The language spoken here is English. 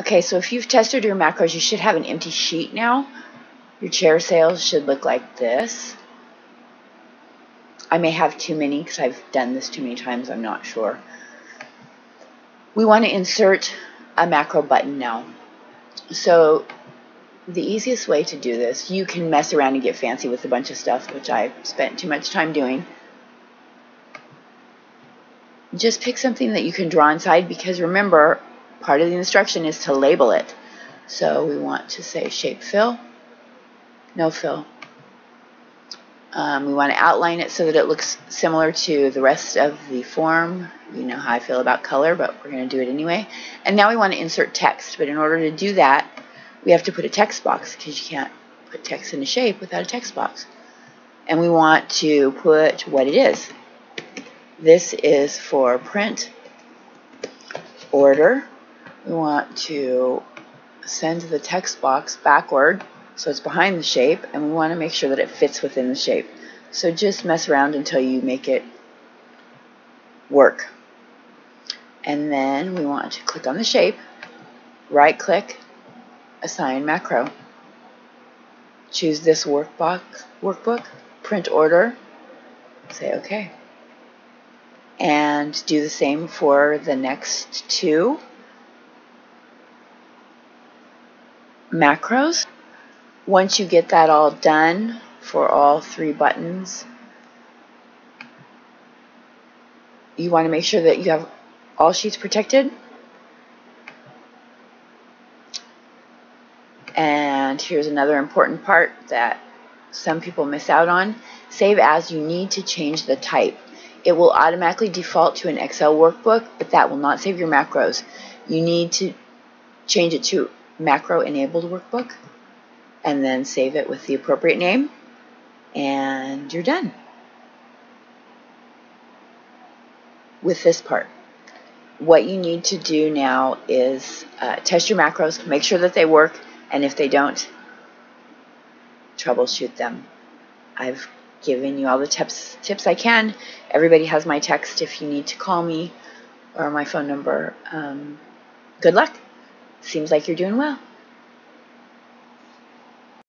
Okay, so if you've tested your macros, you should have an empty sheet now. Your chair sales should look like this. I may have too many because I've done this too many times, I'm not sure. We want to insert a macro button now. So the easiest way to do this, you can mess around and get fancy with a bunch of stuff, which I spent too much time doing. Just pick something that you can draw inside because remember, part of the instruction is to label it. So we want to say shape fill, no fill. Um, we want to outline it so that it looks similar to the rest of the form. You know how I feel about color, but we're going to do it anyway. And now we want to insert text, but in order to do that, we have to put a text box because you can't put text in a shape without a text box. And we want to put what it is. This is for print order. We want to send the text box backward so it's behind the shape and we want to make sure that it fits within the shape. So just mess around until you make it work. And then we want to click on the shape, right click, assign macro. Choose this workbook, workbook, print order, say OK. And do the same for the next two macros. Once you get that all done for all three buttons, you want to make sure that you have all sheets protected. And here's another important part that some people miss out on. Save as you need to change the type. It will automatically default to an Excel workbook, but that will not save your macros. You need to change it to macro enabled workbook and then save it with the appropriate name and you're done with this part. What you need to do now is uh, test your macros, make sure that they work, and if they don't, troubleshoot them. I've given you all the tips, tips I can. Everybody has my text if you need to call me or my phone number. Um, good luck. Seems like you're doing well.